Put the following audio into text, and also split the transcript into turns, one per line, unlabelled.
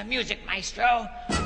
Uh, music maestro.